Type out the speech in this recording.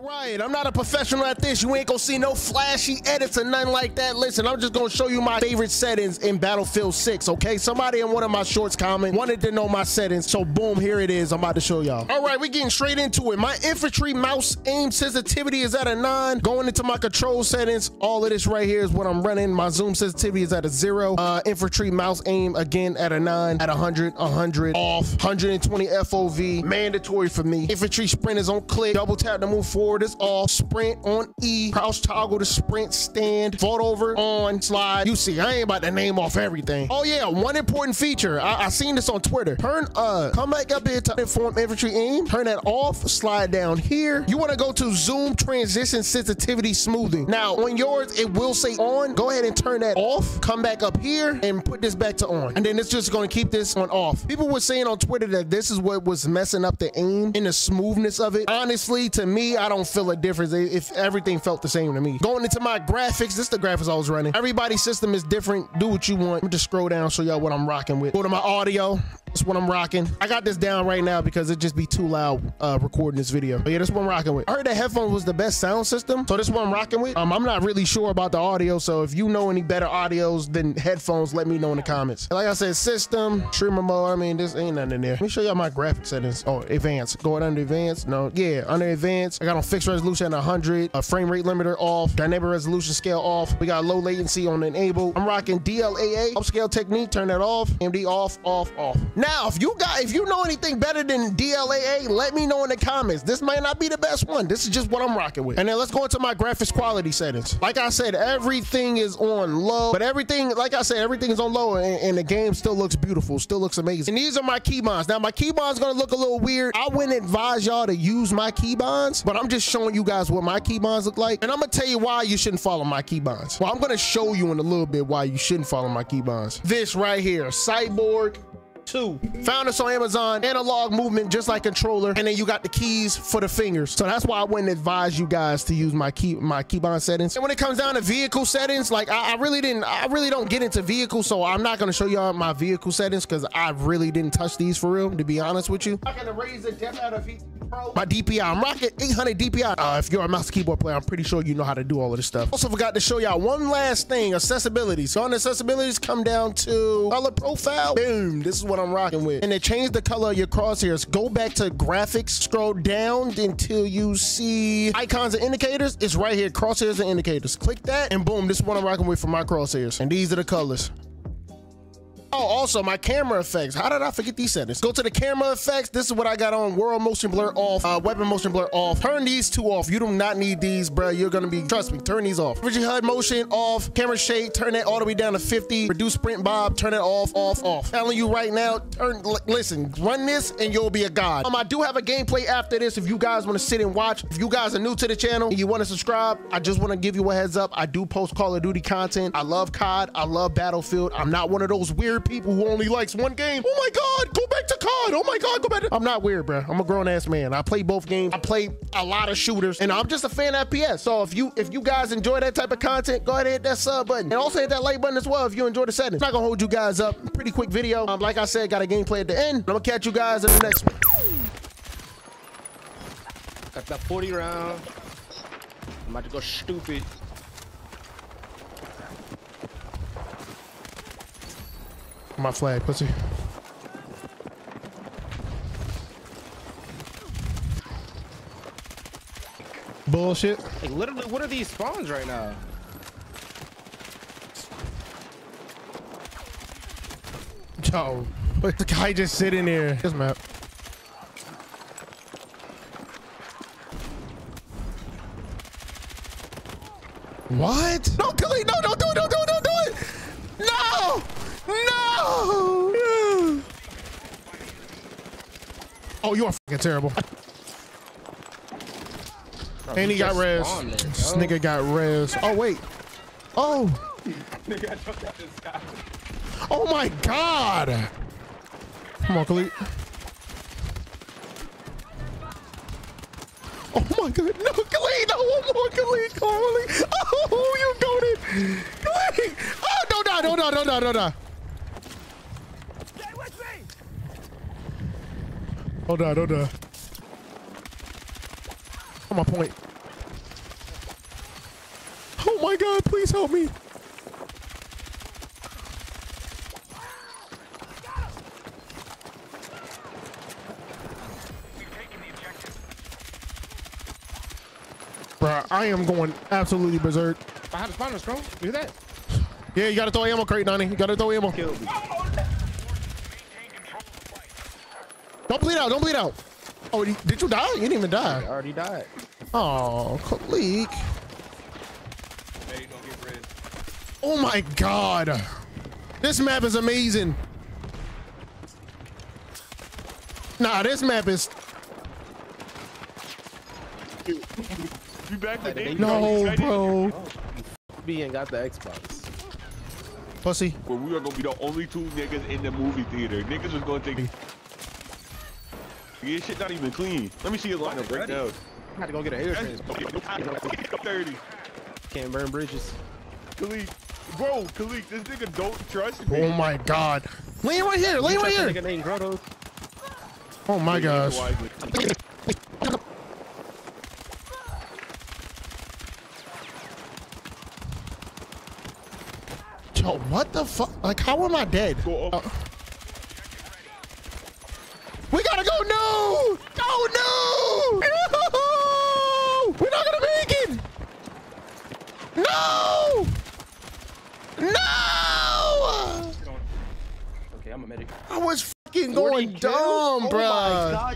All right, I'm not a professional at this. You ain't gonna see no flashy edits or nothing like that. Listen, I'm just gonna show you my favorite settings in Battlefield 6, okay? Somebody in one of my shorts comment wanted to know my settings, so boom, here it is. I'm about to show y'all. All right, we're getting straight into it. My infantry mouse aim sensitivity is at a nine. Going into my control settings, all of this right here is what I'm running. My zoom sensitivity is at a zero. Uh, infantry mouse aim again at a nine, at 100, 100 off, 120 FOV, mandatory for me. Infantry sprint is on click, double tap to move forward is off, sprint on E, crouch toggle to sprint, stand, vault over, on, slide. You see, I ain't about to name off everything. Oh yeah, one important feature. I, I seen this on Twitter. Turn, uh, come back up here to inform infantry aim, turn that off, slide down here. You wanna go to zoom transition sensitivity smoothing. Now, on yours, it will say on. Go ahead and turn that off, come back up here and put this back to on. And then it's just gonna keep this on off. People were saying on Twitter that this is what was messing up the aim and the smoothness of it. Honestly, to me, I don't feel a difference if everything felt the same to me. Going into my graphics, this is the graphics I was running. Everybody's system is different. Do what you want. Let me just scroll down, show y'all what I'm rocking with. Go to my audio. That's what I'm rocking. I got this down right now because it'd just be too loud uh, recording this video. But yeah, that's what I'm rocking with. I heard that headphones was the best sound system. So this is what I'm rocking with. Um, I'm not really sure about the audio. So if you know any better audios than headphones, let me know in the comments. Like I said, system, streamer mode. I mean, this ain't nothing in there. Let me show y'all my graphic settings. Oh, advanced. Going under advanced. No, yeah, under advanced. I got on fixed resolution at 100. A frame rate limiter off. Dynamic resolution scale off. We got low latency on enable. I'm rocking DLAA upscale technique. Turn that off. MD off, off, off. Now, if you got if you know anything better than DLAA, let me know in the comments. This might not be the best one. This is just what I'm rocking with. And then let's go into my graphics quality settings. Like I said, everything is on low, but everything, like I said, everything is on low and, and the game still looks beautiful, still looks amazing. And these are my keybinds. Now my keybinds gonna look a little weird. I wouldn't advise y'all to use my keybinds, but I'm just showing you guys what my keybinds look like. And I'm gonna tell you why you shouldn't follow my keybinds. Well, I'm gonna show you in a little bit why you shouldn't follow my keybinds. This right here, Cyborg 2. Found this on Amazon, analog movement, just like controller. And then you got the keys for the fingers. So that's why I wouldn't advise you guys to use my key my keybind settings. And when it comes down to vehicle settings, like I, I really didn't, I really don't get into vehicles. So I'm not gonna show y'all my vehicle settings because I really didn't touch these for real, to be honest with you. I'm gonna Razer DeathAdder Pro. My DPI, I'm rocking 800 DPI. Uh, if you're a mouse keyboard player, I'm pretty sure you know how to do all of this stuff. Also forgot to show y'all one last thing, accessibility. So on accessibilities come down to color profile. Boom, this is what I'm rocking with. And they change the color of your crosshairs. Go back to graphics, scroll down until you see icons and indicators. It's right here, crosshairs and indicators. Click that and boom, this is what I'm rocking with for my crosshairs. And these are the colors. Oh, also my camera effects. How did I forget these settings? Go to the camera effects. This is what I got on. World motion blur off. Uh, weapon motion blur off. Turn these two off. You do not need these, bro. You're gonna be, trust me, turn these off. Rigid HUD motion off. Camera shake, turn that all the way down to 50. Reduce sprint bob, turn it off, off, off. Telling you right now, turn, listen, run this and you'll be a god. Um, I do have a gameplay after this if you guys wanna sit and watch. If you guys are new to the channel and you wanna subscribe, I just wanna give you a heads up. I do post Call of Duty content. I love COD. I love Battlefield. I'm not one of those weird people who only likes one game. Oh my God, go back to COD. Oh my God, go back. To I'm not weird, bro. I'm a grown ass man. I play both games. I play a lot of shooters, and I'm just a fan of FPS. So if you if you guys enjoy that type of content, go ahead and hit that sub button, and also hit that like button as well if you enjoy the settings. I'm not gonna hold you guys up. Pretty quick video. Um, like I said, got a gameplay at the end. I'm gonna catch you guys in the next one. Got that 40 round. I'm about to go stupid. My flag, pussy. Bullshit. Like literally, what are these spawns right now? Yo, the guy just sitting there. This map. What? No, Khalid, no, don't do it, don't do it, don't do it! No! No! Oh, you are fucking terrible. Bro, and he got res. This nigga got res. Oh, wait. Oh. oh my god. Come on, Khalid. Oh my god. No, Khalid. No, one more, Khalid. Khalid. Oh, you goaded. Khalid. Oh, don't die. Don't die. Hold on! hold on. On my point. Oh my god, please help me. Bruh, I am going absolutely berserk. I had a bro. Look Hear that. Yeah, you gotta throw ammo crate, Nani. You gotta throw ammo. Don't bleed out. Don't bleed out. Oh, did you die? You didn't even die. I already died. Oh, Khalik. Hey, don't get red. Oh my god. This map is amazing. Nah, this map is You back to game? no, bro. Oh. B ain't got the Xbox. Pussy. Well, we are gonna be the only two niggas in the movie theater. Niggas was gonna take. Yeah, shit not even clean. Let me see your lineup right now. I had to go get a air That's transfer. 30. Can't burn bridges. Khalid. Bro, Khalid, this nigga don't trust me. Oh my god. Lay right here. Lay right here. Named Grotto. Oh my gosh. Yo, what the fuck? Like, how am I dead? Go up. Uh, we gotta go. No. Oh no. No. We're not gonna make it. No. No. Okay, I'm a medic. I was fucking going 40 kills? dumb, Oh my god,